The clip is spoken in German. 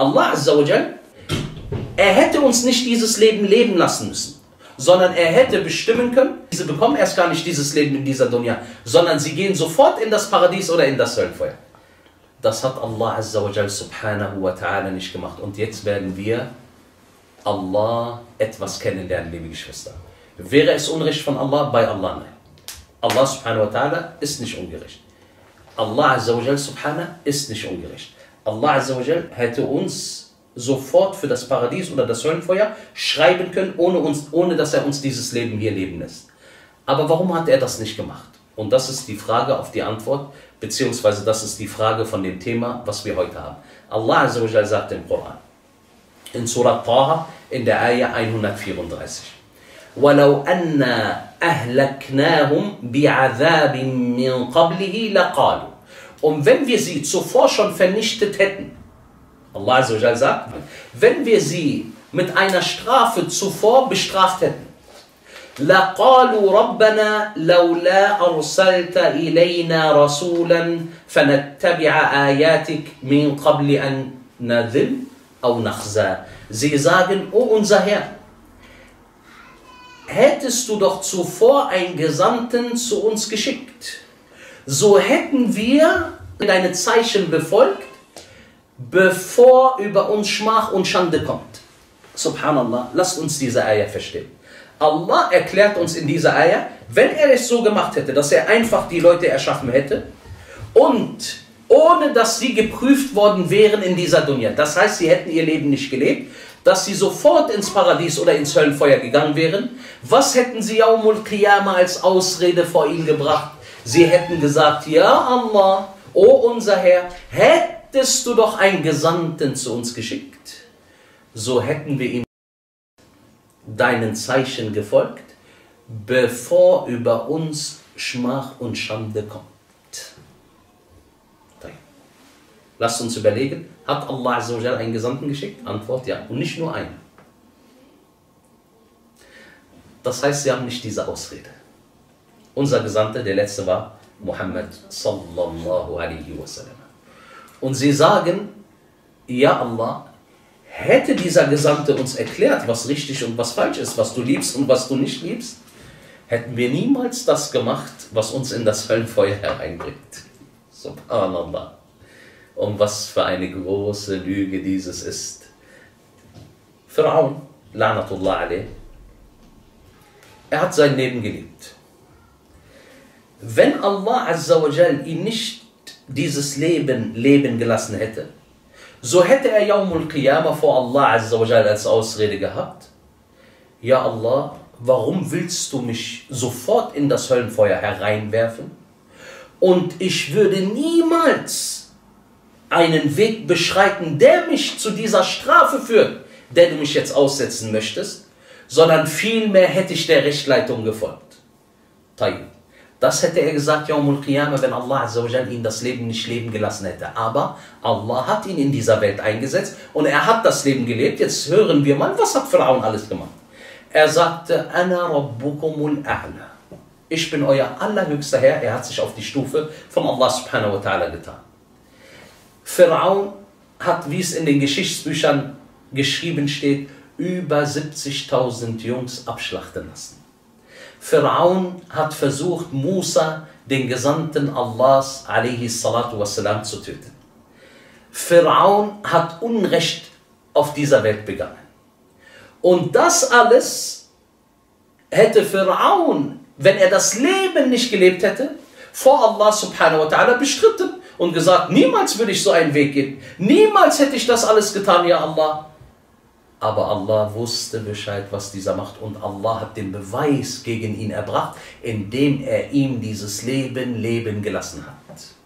Allah Azzawajal, er hätte uns nicht dieses Leben leben lassen müssen, sondern er hätte bestimmen können, sie bekommen erst gar nicht dieses Leben in dieser Dunya, sondern sie gehen sofort in das Paradies oder in das Höllenfeuer. Das hat Allah Azzawajal subhanahu wa ta'ala nicht gemacht. Und jetzt werden wir Allah etwas kennenlernen, liebe Geschwister. Wäre es Unrecht von Allah? Bei Allah nein. Allah subhanahu wa ta'ala ist nicht ungerecht. Allah Azzawajal subhanahu ist nicht ungerecht. Allah Azzawajal hätte uns sofort für das Paradies oder das Höllenfeuer schreiben können, ohne, uns, ohne dass er uns dieses Leben hier leben lässt. Aber warum hat er das nicht gemacht? Und das ist die Frage auf die Antwort, beziehungsweise das ist die Frage von dem Thema, was wir heute haben. Allah Azzawajal sagt im Koran, in Surah Taha, in der Ayah 134. ولو أنا أهلكناهم بعذاب من قبله لقالوا Und wenn wir sie zuvor schon vernichtet hätten, Allah Azzawajal sagt, wenn wir sie mit einer Strafe zuvor bestraft hätten, لقالوا ربنا لولا أرسلت إلينا رسولا فنتبع آياتك من قبل أن نذل أو نخزى Sie sagen, O oh unser Herr, hättest du doch zuvor einen Gesandten zu uns geschickt, so hätten wir deine Zeichen befolgt, bevor über uns Schmach und Schande kommt. Subhanallah, lasst uns diese Eier verstehen. Allah erklärt uns in dieser Eier, wenn er es so gemacht hätte, dass er einfach die Leute erschaffen hätte und ohne dass sie geprüft worden wären in dieser Dunya, das heißt, sie hätten ihr Leben nicht gelebt, dass sie sofort ins Paradies oder ins Höllenfeuer gegangen wären, was hätten sie Yaumul Qiyamah als Ausrede vor ihn gebracht? Sie hätten gesagt, ja Allah, o unser Herr, hättest du doch einen Gesandten zu uns geschickt, so hätten wir ihm deinen Zeichen gefolgt, bevor über uns Schmach und Schande kommt. Lasst uns überlegen, hat Allah einen Gesandten geschickt? Antwort ja. Und nicht nur einen. Das heißt, sie haben nicht diese Ausrede. Unser Gesandter, der letzte war Muhammad sallallahu alaihi wasallam. Und sie sagen, ja Allah, hätte dieser Gesandte uns erklärt, was richtig und was falsch ist, was du liebst und was du nicht liebst, hätten wir niemals das gemacht, was uns in das Höllenfeuer hereinbringt. Subhanallah. Und was für eine große Lüge dieses ist. Pharaon, Lanatullah alayh, er hat sein Leben gelebt. Wenn Allah Azzawajal ihn nicht dieses Leben leben gelassen hätte, so hätte er Yawmul Qiyamah vor Allah Azzawajal als Ausrede gehabt. Ja Allah, warum willst du mich sofort in das Höllenfeuer hereinwerfen? Und ich würde niemals einen Weg beschreiten, der mich zu dieser Strafe führt, der du mich jetzt aussetzen möchtest, sondern vielmehr hätte ich der Rechtleitung gefolgt. Tayyib. Das hätte er gesagt, wenn Allah ihn das Leben nicht leben gelassen hätte. Aber Allah hat ihn in dieser Welt eingesetzt und er hat das Leben gelebt. Jetzt hören wir mal, was hat Pharaon alles gemacht? Er sagte. Ich bin euer allerhöchster Herr. Er hat sich auf die Stufe von Allah subhanahu wa ta'ala getan. Pharaon hat, wie es in den Geschichtsbüchern geschrieben steht, über 70.000 Jungs abschlachten lassen. Pharaon hat versucht, Musa, den Gesandten Allahs, wassalam, zu töten. Pharaon hat Unrecht auf dieser Welt begangen. Und das alles hätte Pharaon, wenn er das Leben nicht gelebt hätte, vor Allah subhanahu wa ta'ala bestritten und gesagt, niemals würde ich so einen Weg gehen. Niemals hätte ich das alles getan, ja Allah. Aber Allah wusste Bescheid, was dieser macht und Allah hat den Beweis gegen ihn erbracht, indem er ihm dieses Leben leben gelassen hat.